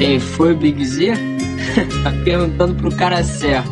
Quem foi Big Z? tá perguntando pro cara certo.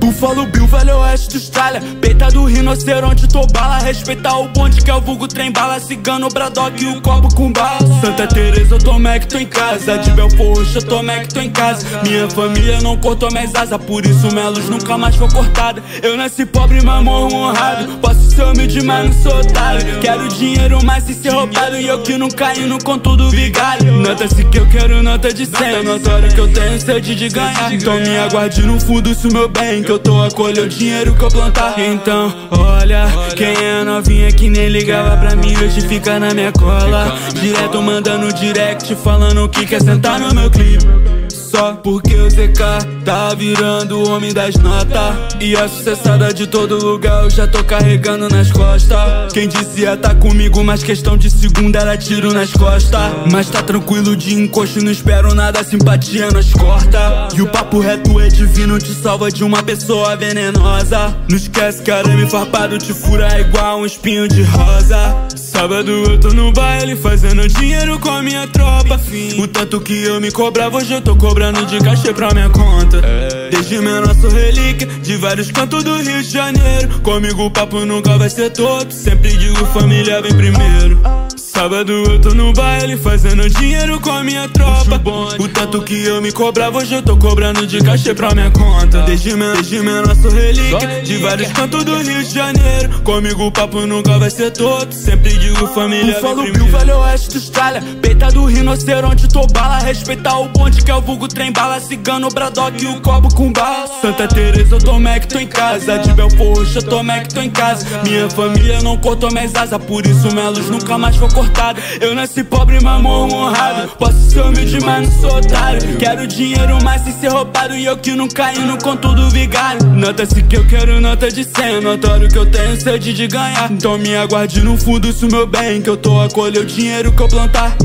Búfalo Bill, velho oeste Austrália Peita do rinoceronte, tô bala. Respeitar o bonde que é o vulgo trem bala. Cigano, Bradock e o copo com bala. Santa Teresa, eu tô Mac, tô em casa. De Belfort eu tô Mac, tô em casa. Minha família não cortou minhas asas. Por isso luz nunca mais foi cortada. Eu nasci pobre, mas morro honrado Posso ser humilde, mas não sou otário. Quero dinheiro, mas sem ser roubado. E eu que não caindo com tudo vigário. Nota-se que eu quero nota de 100 Notório que eu tenho sede de ganhar. Então me aguarde no fundo, isso meu bem Que eu tô a colher o dinheiro que eu plantar. Então, olha, quem é novinha que nem ligava pra mim Hoje fica na minha cola. Direto mandando direct falando que quer sentar no meu clipe só porque o ZK tá virando o homem das notas E a sucessada de todo lugar eu já tô carregando nas costas. Quem dizia tá comigo, mas questão de segunda era tiro nas costas. Mas tá tranquilo de encosto, não espero nada, simpatia nós corta E o papo reto é divino, te salva de uma pessoa venenosa. Não esquece que arame farpado te fura igual um espinho de rosa. Sábado eu tô no baile fazendo dinheiro com a minha tropa. O tanto que eu me cobrava, hoje eu tô cobrando de cachê pra minha conta. Desde menor sou relíquia de vários cantos do Rio de Janeiro. Comigo o papo nunca vai ser todo, sempre digo família vem primeiro Sábado eu tô no baile fazendo dinheiro com a minha tropa. O tanto que eu me cobrava, hoje eu tô cobrando de cachê pra minha conta. Desde, men desde menor sou relíquia de vários cantos do Rio de Janeiro. Comigo o papo nunca vai ser todo, sempre digo família Bill, primeiro. Velho oeste Austrália Peita do rinoceronte, tô bala Respeitar o bonde que é o vulgo trem bala Cigano, Bradock e o copo com bala. Santa Teresa, eu tô Mac, tô em casa. De Belfort eu tô Mac, tô em casa. Minha família não cortou minhas asas Por isso minha luz nunca mais foi Eu nasci pobre, mas morro honrado. Posso ser humilde, mas não sou otário. Quero dinheiro, mas sem ser roubado. E eu que não caindo com tudo vigário. Nota-se que eu quero nota de 100 Notório que eu tenho sede de ganhar. Então me aguarde no fundo, isso meu bem. Que eu tô a colher o dinheiro que eu plantar